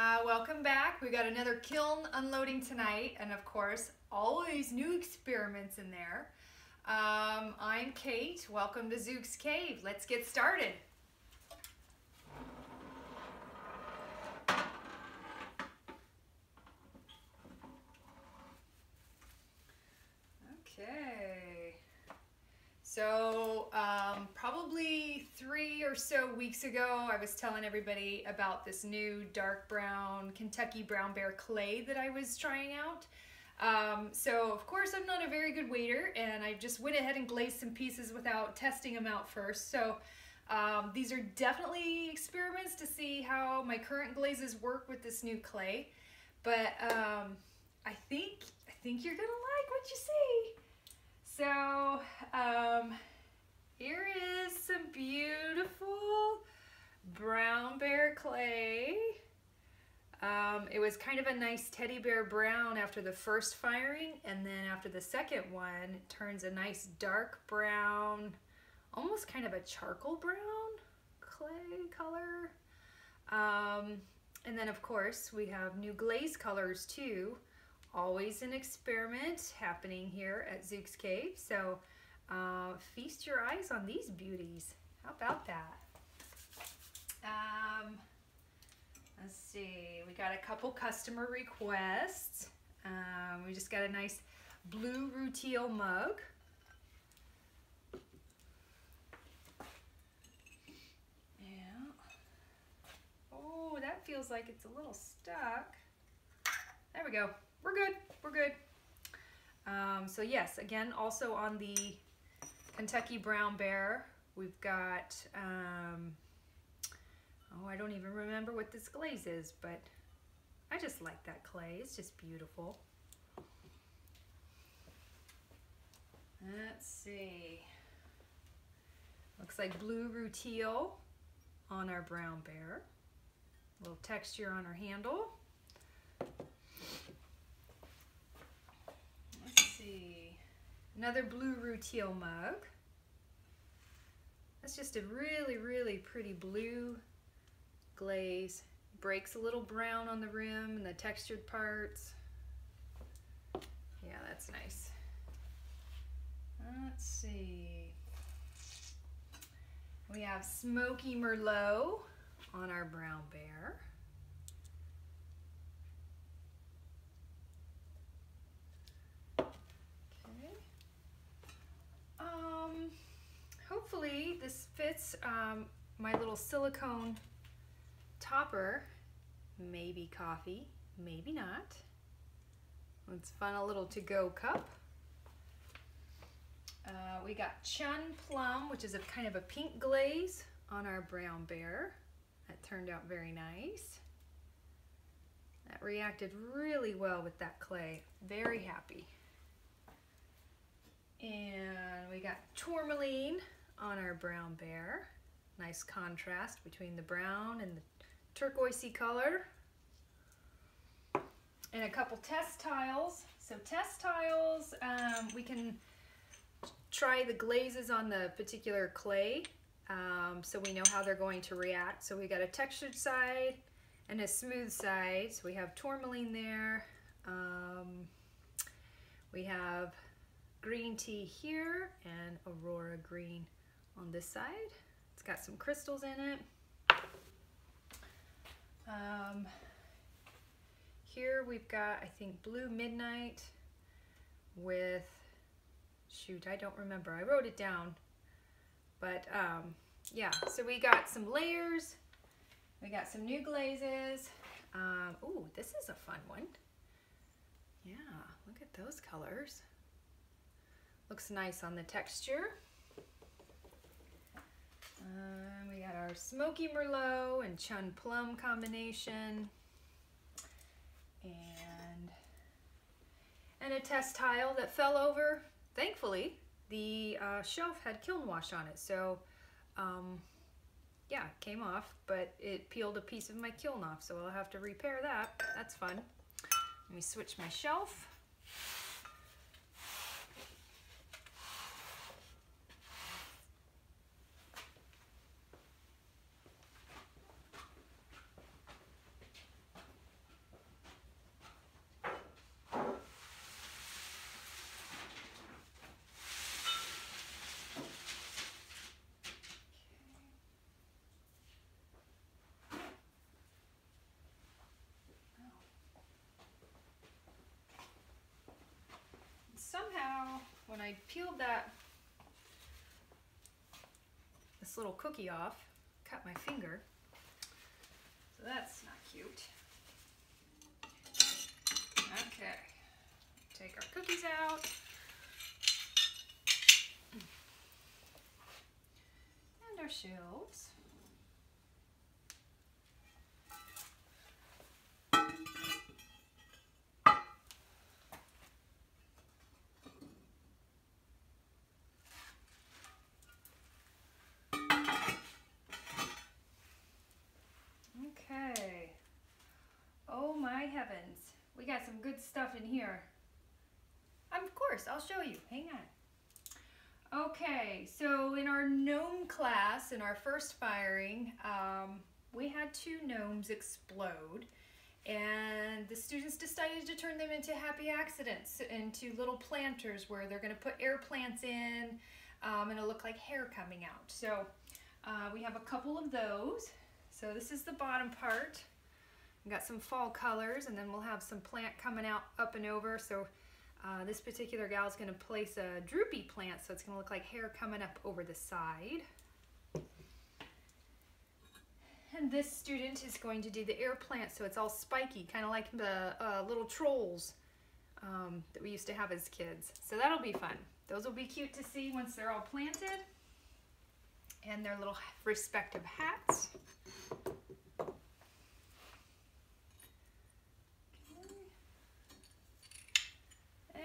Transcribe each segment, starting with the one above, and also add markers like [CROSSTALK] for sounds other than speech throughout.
Uh, welcome back. We got another kiln unloading tonight, and of course, always new experiments in there. Um, I'm Kate. Welcome to Zukes Cave. Let's get started. Okay. So, um, probably three or so weeks ago, I was telling everybody about this new dark brown Kentucky brown bear clay that I was trying out. Um, so, of course, I'm not a very good waiter, and I just went ahead and glazed some pieces without testing them out first. So, um, these are definitely experiments to see how my current glazes work with this new clay. But um, I think I think you're gonna like what you see. So um, here is some beautiful brown bear clay. Um, it was kind of a nice teddy bear brown after the first firing and then after the second one it turns a nice dark brown, almost kind of a charcoal brown clay color. Um, and then of course we have new glaze colors too always an experiment happening here at Zukes Cave. So uh, feast your eyes on these beauties. How about that? Um, let's see, we got a couple customer requests. Um, we just got a nice blue rutile mug. Yeah. Oh, that feels like it's a little stuck. There we go we're good, we're good. Um, so yes, again, also on the Kentucky Brown Bear, we've got, um, oh, I don't even remember what this glaze is, but I just like that clay. It's just beautiful. Let's see. Looks like blue rutile on our brown bear. A little texture on our handle. Another blue rutile mug. That's just a really, really pretty blue glaze. Breaks a little brown on the rim and the textured parts. Yeah, that's nice. Let's see. We have Smoky Merlot on our brown bear. Hopefully this fits um, my little silicone topper. Maybe coffee, maybe not. Let's find a little to-go cup. Uh, we got Chun Plum, which is a kind of a pink glaze on our brown bear. That turned out very nice. That reacted really well with that clay. Very happy. And we got tourmaline on our brown bear. Nice contrast between the brown and the turquoisey color. And a couple test tiles. So test tiles, um, we can try the glazes on the particular clay um, so we know how they're going to react. So we got a textured side and a smooth side. So we have tourmaline there. Um, we have green tea here and aurora green on this side. It's got some crystals in it. Um, here we've got, I think, Blue Midnight with, shoot, I don't remember. I wrote it down. But um, yeah, so we got some layers. We got some new glazes. Um, ooh, this is a fun one. Yeah, look at those colors. Looks nice on the texture. Um, we got our Smoky Merlot and Chun Plum combination. And, and a test tile that fell over. Thankfully, the uh, shelf had kiln wash on it. So, um, yeah, it came off, but it peeled a piece of my kiln off. So I'll have to repair that. That's fun. Let me switch my shelf. When I peeled that this little cookie off, cut my finger. So that's not cute. Okay, take our cookies out. And our shells. We got some good stuff in here. Of course, I'll show you. Hang on. Okay, so in our gnome class, in our first firing, um, we had two gnomes explode and the students decided to turn them into happy accidents, into little planters where they're going to put air plants in um, and it'll look like hair coming out. So uh, we have a couple of those. So this is the bottom part. We've got some fall colors and then we'll have some plant coming out up and over. So uh, this particular gal is going to place a droopy plant so it's going to look like hair coming up over the side. And this student is going to do the air plant so it's all spiky, kind of like the uh, little trolls um, that we used to have as kids. So that'll be fun. Those will be cute to see once they're all planted. And their little respective hats.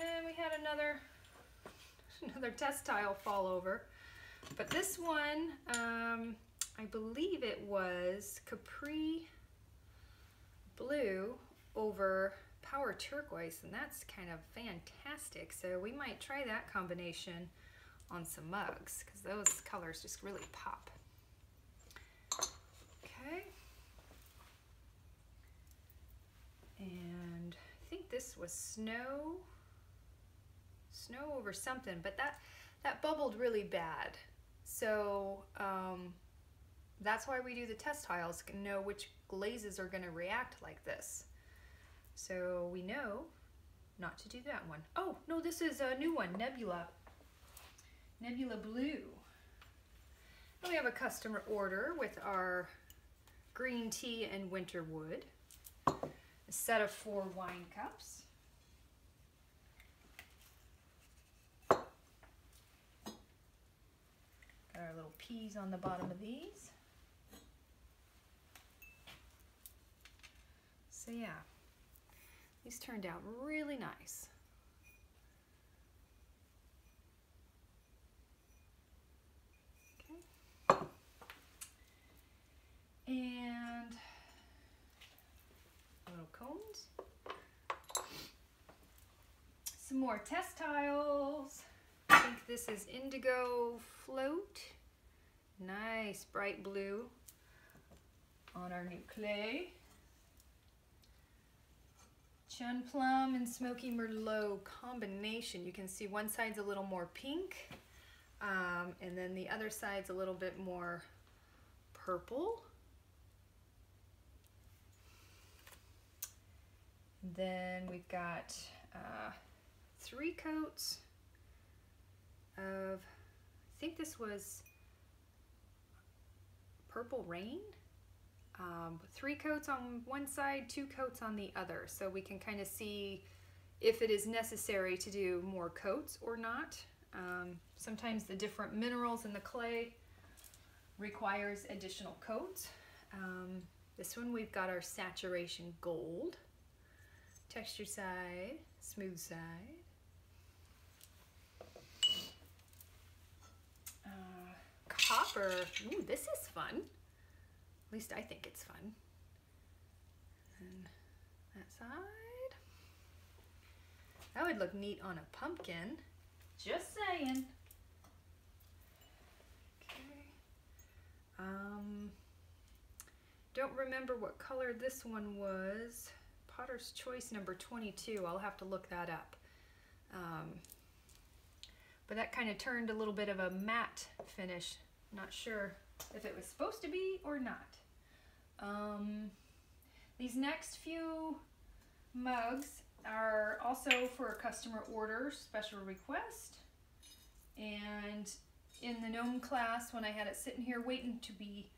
And we had another [LAUGHS] another test tile fall over. But this one, um, I believe it was Capri Blue over Power Turquoise, and that's kind of fantastic. So we might try that combination on some mugs, because those colors just really pop. Okay. And I think this was snow snow over something, but that, that bubbled really bad. So um, that's why we do the test tiles, know which glazes are gonna react like this. So we know not to do that one. Oh, no, this is a new one, Nebula. Nebula Blue. And we have a customer order with our green tea and winter wood. A set of four wine cups. Our little peas on the bottom of these. So yeah, these turned out really nice. And little cones. Some more test tiles. I think this is Indigo Float. Nice bright blue on our new clay. Chun Plum and Smoky Merlot combination. You can see one side's a little more pink um, and then the other side's a little bit more purple. Then we've got uh, three coats of, I think this was Purple Rain. Um, three coats on one side, two coats on the other. So we can kind of see if it is necessary to do more coats or not. Um, sometimes the different minerals in the clay requires additional coats. Um, this one we've got our saturation gold, texture side, smooth side. Copper. Ooh, this is fun. At least I think it's fun. And that side. That would look neat on a pumpkin. Just saying. Okay. Um, don't remember what color this one was. Potter's Choice number 22. I'll have to look that up. Um, but that kind of turned a little bit of a matte finish not sure if it was supposed to be or not. Um, these next few mugs are also for a customer order, special request. And in the gnome class, when I had it sitting here waiting to be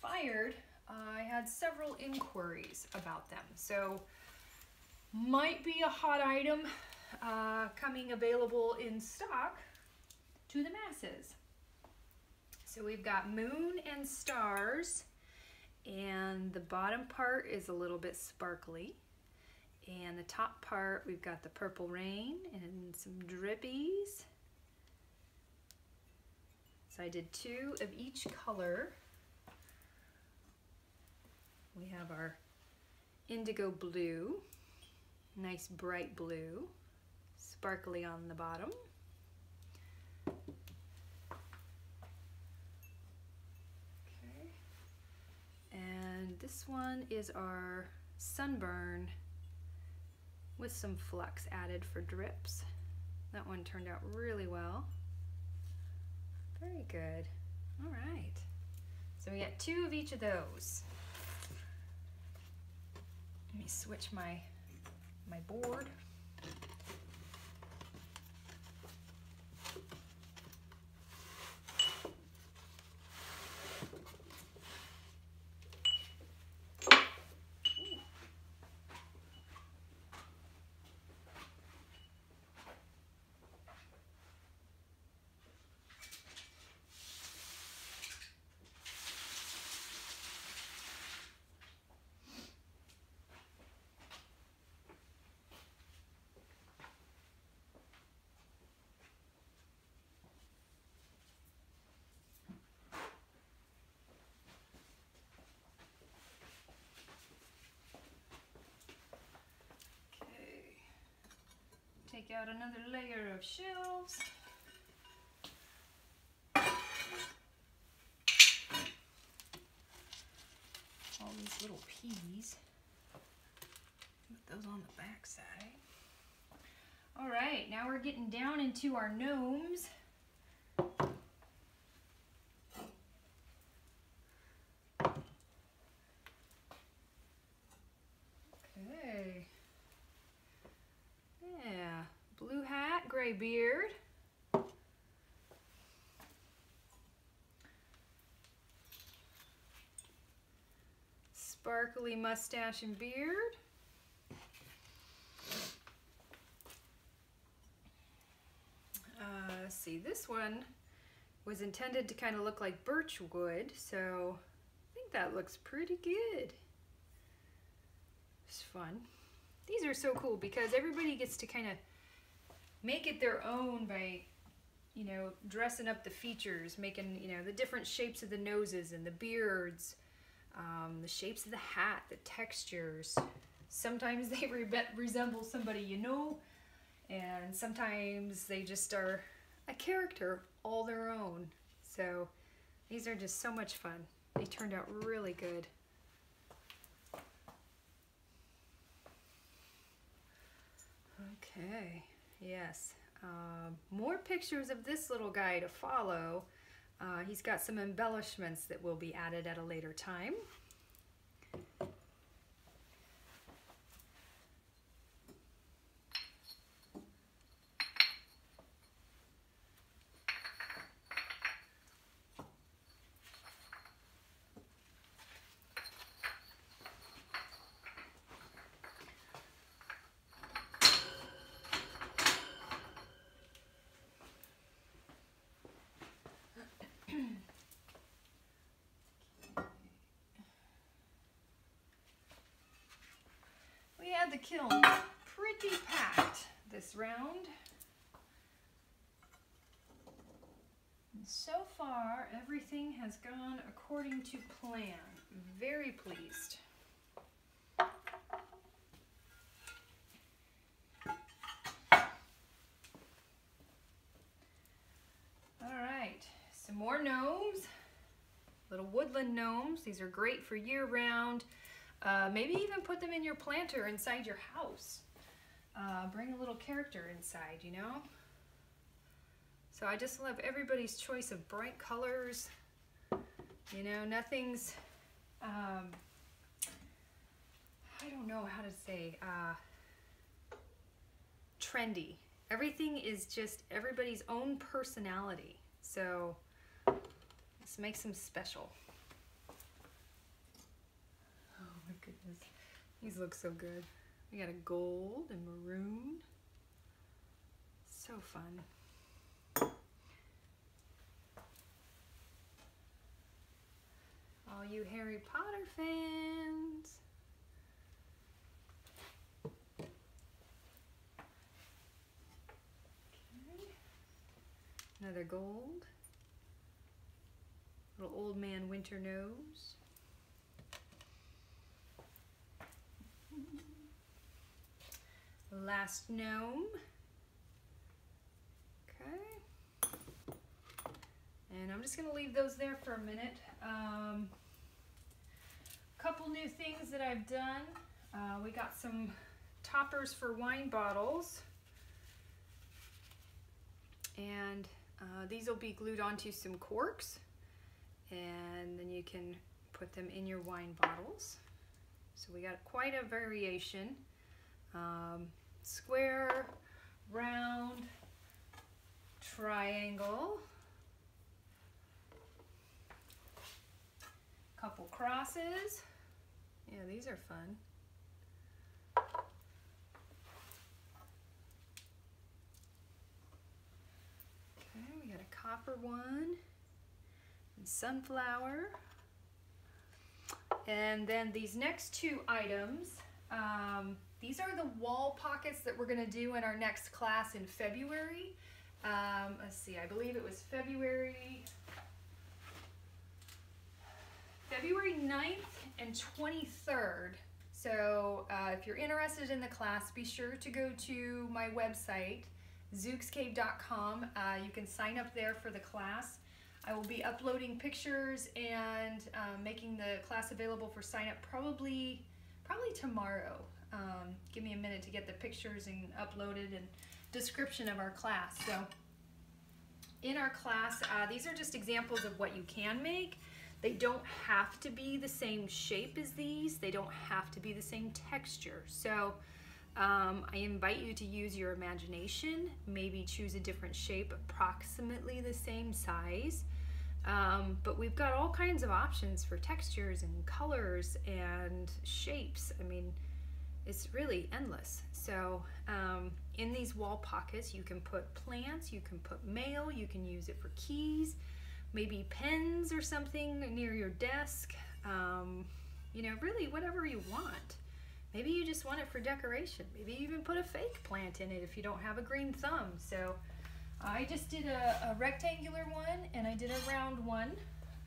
fired, I had several inquiries about them. So might be a hot item uh, coming available in stock to the masses. So we've got moon and stars and the bottom part is a little bit sparkly. And the top part, we've got the purple rain and some drippies. So I did two of each color. We have our indigo blue, nice bright blue, sparkly on the bottom. Okay. And this one is our sunburn with some flux added for drips. That one turned out really well. Very good. All right. So we got two of each of those. Let me switch my my board. Take out another layer of shelves. All these little peas. Put those on the back side. All right, now we're getting down into our gnomes. Okay. Yeah, blue beard. Sparkly mustache and beard. Uh, see, this one was intended to kind of look like birch wood, so I think that looks pretty good. It's fun. These are so cool because everybody gets to kind of make it their own by, you know, dressing up the features, making, you know, the different shapes of the noses and the beards, um, the shapes of the hat, the textures. Sometimes [LAUGHS] they re resemble somebody you know, and sometimes they just are a character all their own. So these are just so much fun. They turned out really good. Okay, yes. Um, more pictures of this little guy to follow. Uh, he's got some embellishments that will be added at a later time. The kiln pretty packed this round. So far, everything has gone according to plan. Very pleased. All right, some more gnomes, little woodland gnomes. These are great for year round. Uh, maybe even put them in your planter inside your house. Uh, bring a little character inside, you know? So I just love everybody's choice of bright colors. You know, nothing's, um, I don't know how to say, uh, trendy. everything is just everybody's own personality. So this makes them special. Oh my goodness. These look so good. We got a gold and maroon. So fun. All you Harry Potter fans. Another gold. Little old man winter nose. Last gnome. Okay. And I'm just gonna leave those there for a minute. Um, couple new things that I've done. Uh, we got some toppers for wine bottles. And uh, these will be glued onto some corks. And then you can put them in your wine bottles. So we got quite a variation. Um, square, round, triangle, couple crosses. Yeah, these are fun. Okay, we got a copper one, and sunflower. And then these next two items, um, these are the wall pockets that we're gonna do in our next class in February. Um, let's see, I believe it was February, February 9th and 23rd. So uh, if you're interested in the class, be sure to go to my website, zukescave.com. Uh, you can sign up there for the class. I will be uploading pictures and um, making the class available for sign up probably probably tomorrow. Um, give me a minute to get the pictures and uploaded and description of our class. So in our class, uh, these are just examples of what you can make. They don't have to be the same shape as these. They don't have to be the same texture. So um, I invite you to use your imagination, maybe choose a different shape, approximately the same size. Um, but we've got all kinds of options for textures and colors and shapes. I mean, it's really endless. So um, in these wall pockets, you can put plants, you can put mail, you can use it for keys, maybe pens or something near your desk. Um, you know, really whatever you want. Maybe you just want it for decoration. Maybe you even put a fake plant in it if you don't have a green thumb. So I just did a, a rectangular one and I did a round one.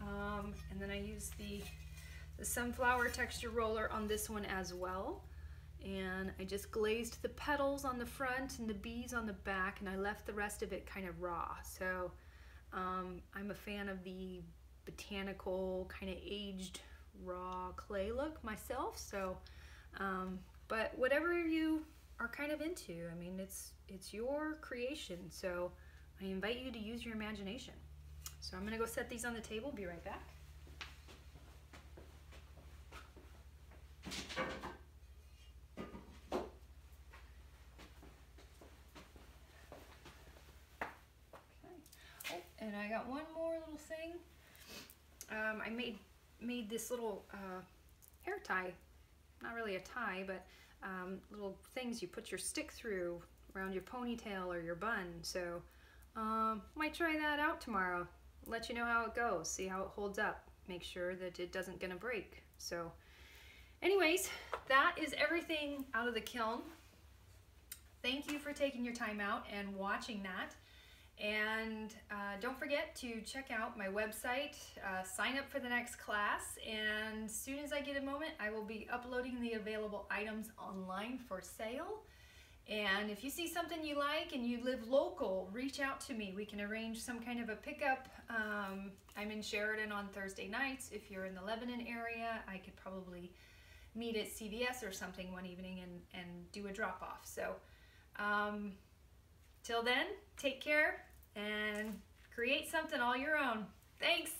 Um, and then I used the, the sunflower texture roller on this one as well. And I just glazed the petals on the front and the bees on the back and I left the rest of it kind of raw. So um, I'm a fan of the botanical kind of aged raw clay look myself. So, um, but whatever you are kind of into, I mean, it's, it's your creation. So I invite you to use your imagination. So I'm gonna go set these on the table, be right back. And I got one more little thing. Um, I made made this little uh, hair tie, not really a tie, but um, little things you put your stick through around your ponytail or your bun. So um, might try that out tomorrow. Let you know how it goes. See how it holds up. Make sure that it doesn't gonna break. So anyways, that is everything out of the kiln. Thank you for taking your time out and watching that. And uh, don't forget to check out my website, uh, sign up for the next class, and as soon as I get a moment, I will be uploading the available items online for sale. And if you see something you like and you live local, reach out to me. We can arrange some kind of a pickup. Um, I'm in Sheridan on Thursday nights. If you're in the Lebanon area, I could probably meet at CVS or something one evening and, and do a drop off. So, um, Till then, take care and create something all your own. Thanks.